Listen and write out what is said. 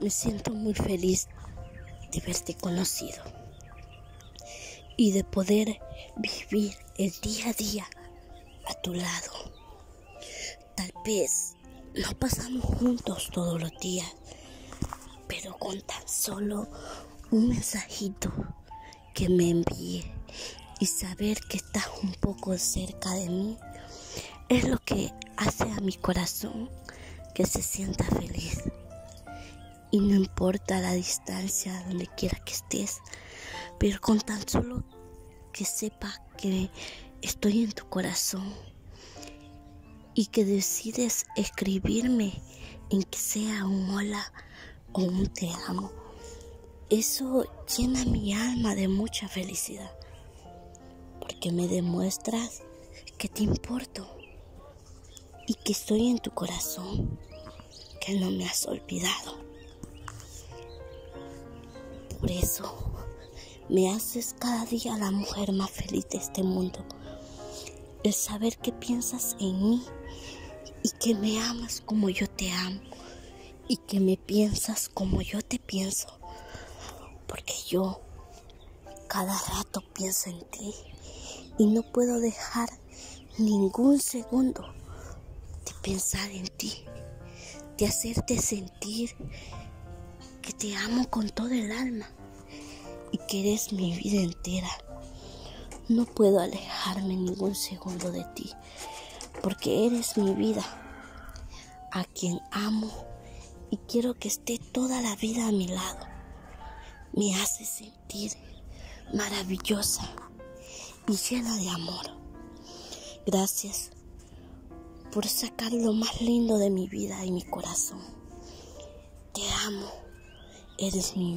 Me siento muy feliz de verte conocido y de poder vivir el día a día a tu lado. Tal vez no pasamos juntos todos los días, pero con tan solo un mensajito que me envíe y saber que estás un poco cerca de mí es lo que hace a mi corazón que se sienta feliz. Y no importa la distancia donde quiera que estés, pero con tan solo que sepa que estoy en tu corazón y que decides escribirme en que sea un hola o un te amo. Eso llena mi alma de mucha felicidad, porque me demuestras que te importo y que estoy en tu corazón, que no me has olvidado. Por eso me haces cada día la mujer más feliz de este mundo. El saber que piensas en mí y que me amas como yo te amo y que me piensas como yo te pienso. Porque yo cada rato pienso en ti y no puedo dejar ningún segundo de pensar en ti, de hacerte sentir que te amo con todo el alma que eres mi vida entera. No puedo alejarme ningún segundo de ti, porque eres mi vida, a quien amo y quiero que esté toda la vida a mi lado. Me hace sentir maravillosa y llena de amor. Gracias por sacar lo más lindo de mi vida y mi corazón. Te amo. Eres mi